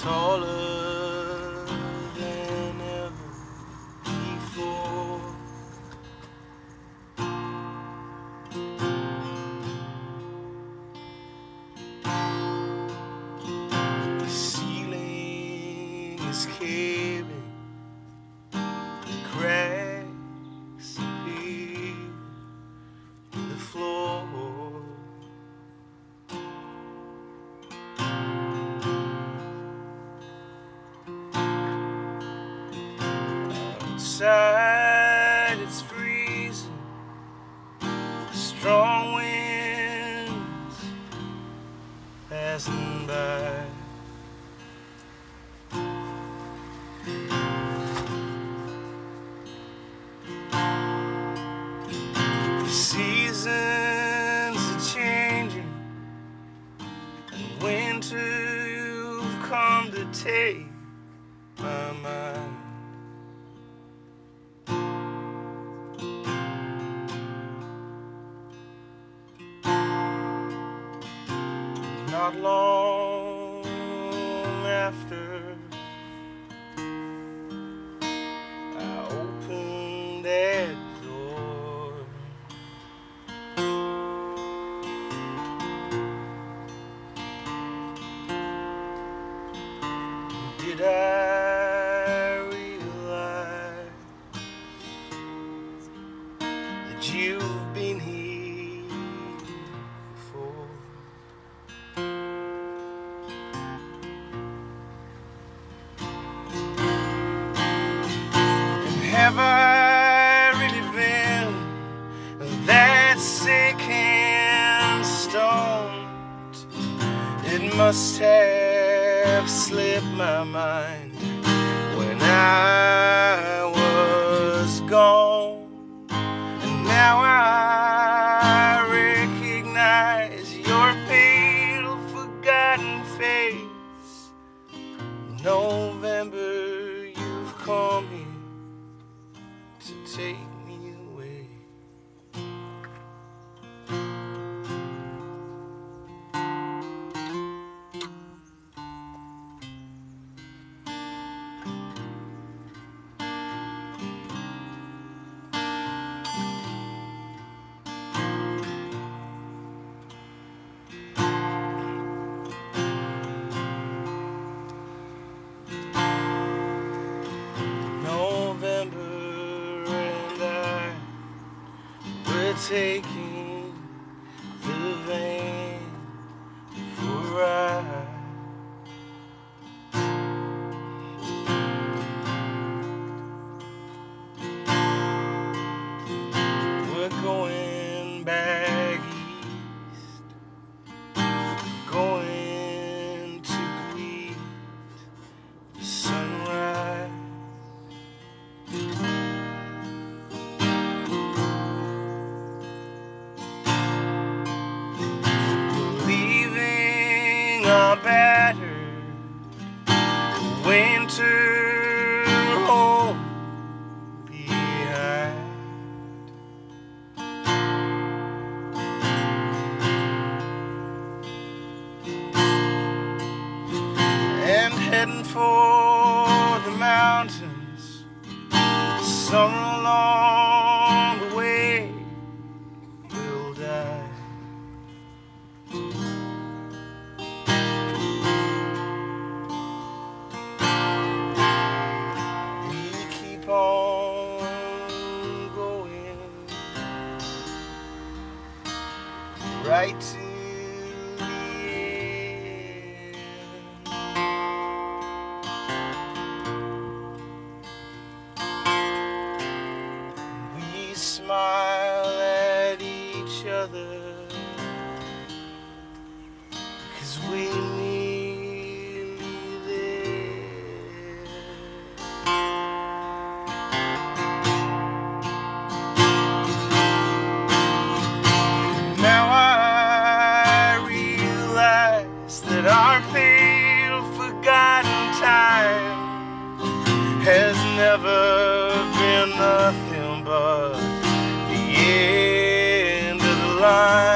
taller than ever before. The ceiling is caving. Passing by. The seasons are changing, and winter you've come to take my mind. Not long after I opened that door. Did I realize that you've been here have slipped my mind when I was gone. And now I recognize your pale, forgotten face. November, you've come here to take taking our battered winter home behind. And heading for right to. We smile at each other Cause we line.